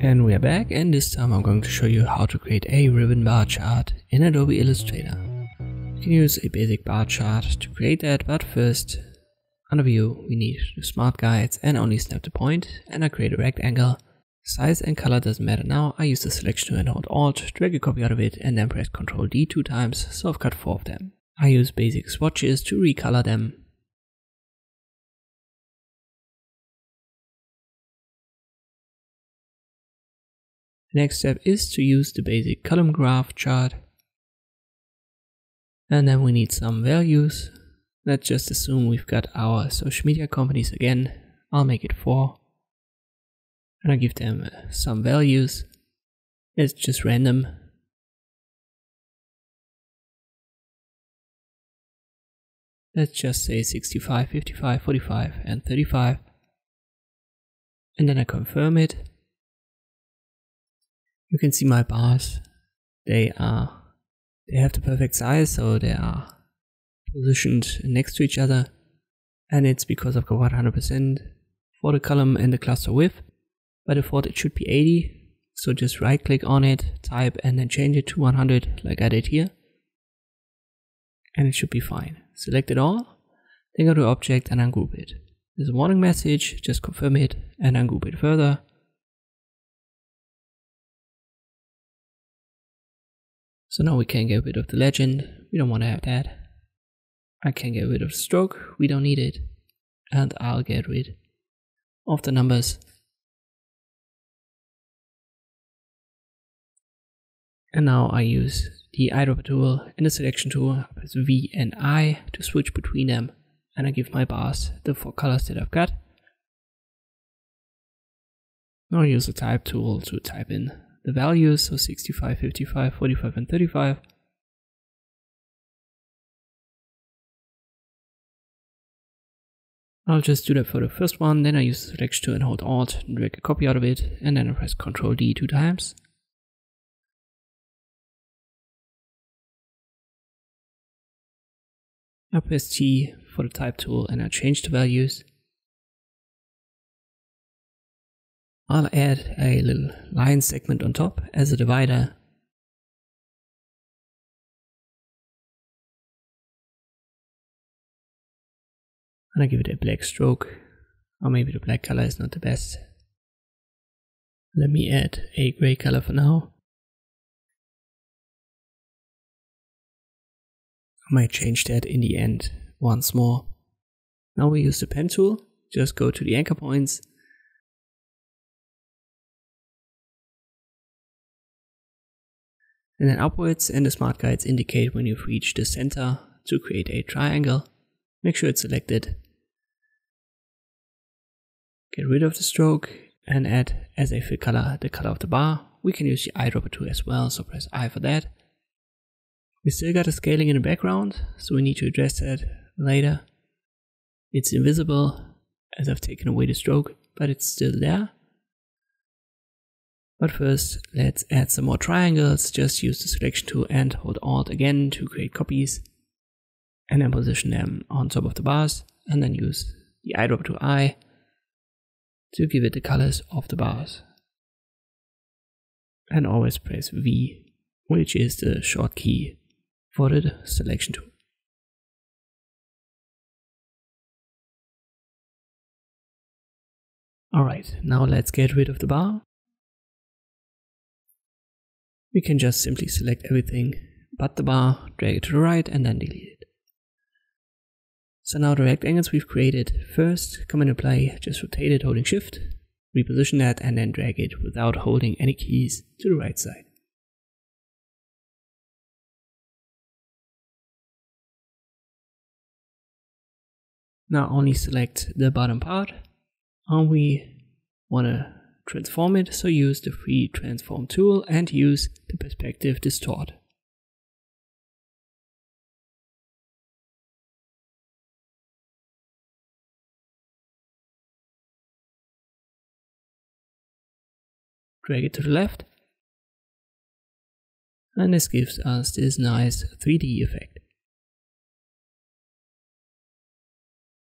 And we are back and this time I'm going to show you how to create a ribbon bar chart in Adobe Illustrator. You can use a basic bar chart to create that, but first, under view, we need the smart guides and only snap the point and I create a rectangle. Size and color doesn't matter now, I use the selection tool and hold Alt, drag a copy out of it and then press Ctrl D two times, so I've cut four of them. I use basic swatches to recolor them The next step is to use the basic column graph chart. And then we need some values. Let's just assume we've got our social media companies again. I'll make it 4. And I give them uh, some values. It's just random. Let's just say 65, 55, 45 and 35. And then I confirm it you can see my bars. They are, they have the perfect size, so they are positioned next to each other. And it's because I've got 100% for the column and the cluster width. By default, it should be 80. So just right click on it, type, and then change it to 100 like I did here. And it should be fine. Select it all, then go to object and ungroup it. There's a warning message, just confirm it and ungroup it further. So now we can get rid of the legend. We don't want to have that. I can get rid of the stroke. We don't need it. And I'll get rid of the numbers. And now I use the eyedropper tool and the selection tool, press V and I to switch between them. And I give my bars the four colors that I've got. Now I use the type tool to type in the values, so 65, 55, 45, and 35. I'll just do that for the first one, then I use the selection tool and hold Alt and drag a copy out of it, and then I press Ctrl D two times. I press T for the type tool and I change the values. I'll add a little line segment on top as a divider. And I give it a black stroke, or maybe the black color is not the best. Let me add a gray color for now. I might change that in the end once more. Now we use the pen tool, just go to the anchor points and then upwards and the smart guides indicate when you've reached the center to create a triangle. Make sure it's selected. Get rid of the stroke and add as a fill color the color of the bar. We can use the eyedropper tool as well, so press I for that. We still got a scaling in the background, so we need to address that later. It's invisible as I've taken away the stroke, but it's still there. But first, let's add some more triangles. Just use the selection tool and hold Alt again to create copies. And then position them on top of the bars. And then use the eyedropper to eye to give it the colors of the bars. And always press V, which is the short key for the selection tool. Alright, now let's get rid of the bar we can just simply select everything but the bar, drag it to the right, and then delete it. So now the rectangles we've created, first come into play, just rotate it holding shift, reposition that, and then drag it without holding any keys to the right side. Now only select the bottom part, and we want to transform it, so use the free transform tool and use the perspective distort. Drag it to the left. And this gives us this nice 3D effect.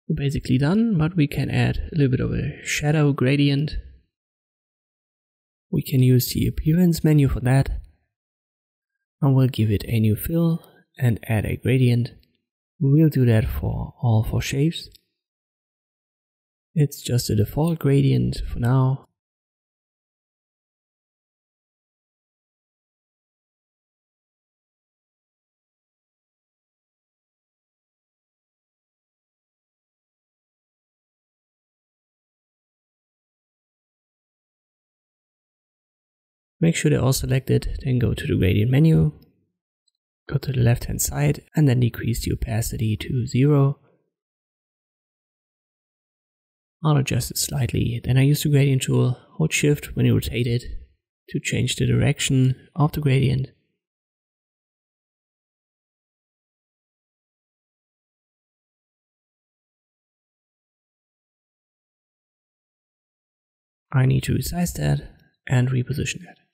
We're basically done, but we can add a little bit of a shadow gradient We can use the appearance menu for that. And we'll give it a new fill and add a gradient. We'll do that for all four shapes. It's just a default gradient for now. Make sure they're all selected, then go to the gradient menu, go to the left hand side and then decrease the opacity to zero. I'll adjust it slightly, then I use the gradient tool, hold shift when you rotate it to change the direction of the gradient. I need to resize that and reposition it.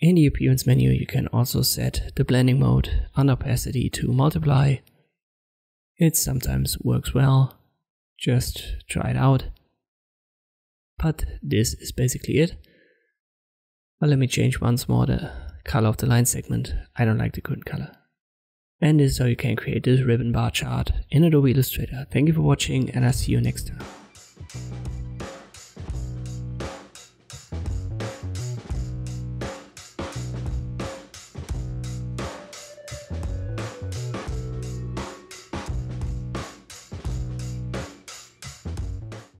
In the appearance menu you can also set the blending mode on opacity to multiply. It sometimes works well, just try it out. But this is basically it. But let me change once more the color of the line segment, I don't like the current color. And this is how you can create this ribbon bar chart in Adobe Illustrator. Thank you for watching and I'll see you next time.